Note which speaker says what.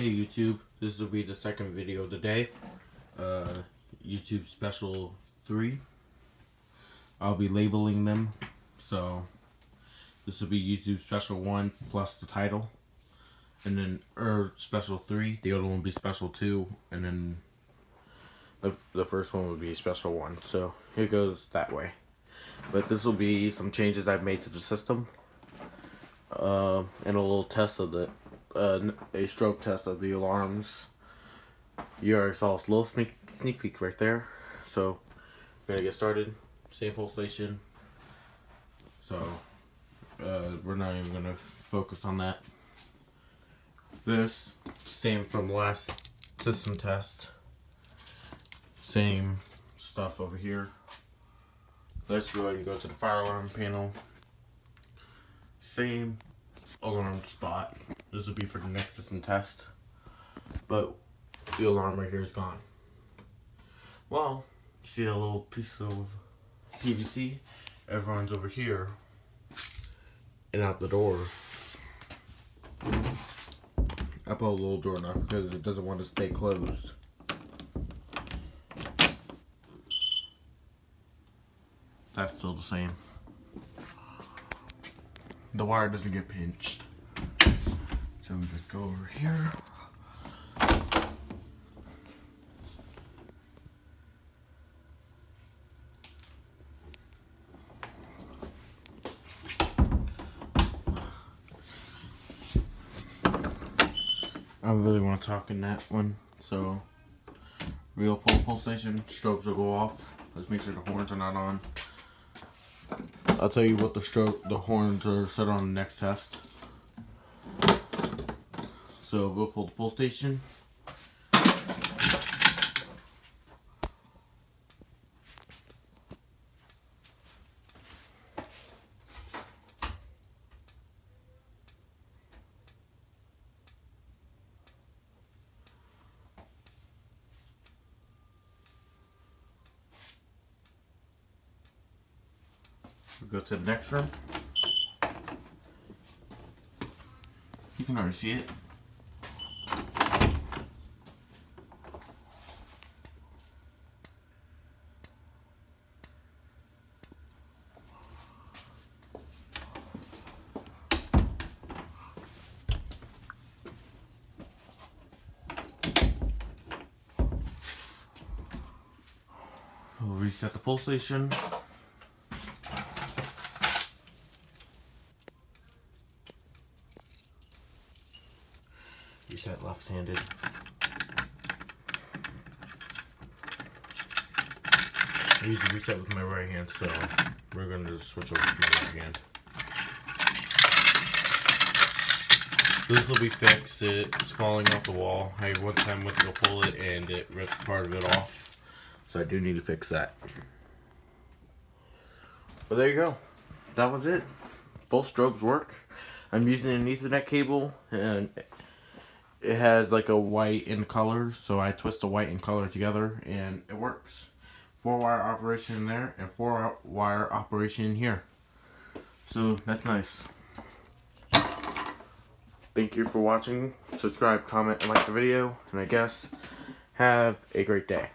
Speaker 1: Hey YouTube, this will be the second video of the day. Uh, YouTube Special 3. I'll be labeling them. So, this will be YouTube Special 1 plus the title. And then, or Special 3. The other one will be Special 2. And then, the, the first one would be Special 1. So, it goes that way. But this will be some changes I've made to the system. Uh, and a little test of the uh, a strobe test of the alarms. You already saw a little sneak, sneak peek right there. So, we're gonna get started. Sample station. So, uh, we're not even gonna focus on that. This, same from last system test. Same stuff over here. Let's go ahead and go to the fire alarm panel. Same alarm spot. This will be for the next system test. But the alarm right here is gone. Well, see that little piece of PVC? Everyone's over here and out the door. I put a little door knob because it doesn't want to stay closed. That's still the same. The wire doesn't get pinched. So we just go over here. I really want to talk in that one, so real pull pull station, strobes will go off. Let's make sure the horns are not on. I'll tell you what the stroke, the horns are set on the next test. So we'll pull the pull station. We'll go to the next room. You can already see it. Reset the pull station. Reset left-handed. I usually reset with my right hand, so we're gonna just switch over to my right hand. This will be fixed. It's falling off the wall. I one time went to pull it and it ripped part of it off. So I do need to fix that. But there you go. That was it. Both strobes work. I'm using an ethernet cable and it has like a white in color. So I twist the white and color together and it works. Four wire operation there and four wire operation here. So that's nice. Thank you for watching. Subscribe, comment, and like the video. And I guess have a great day.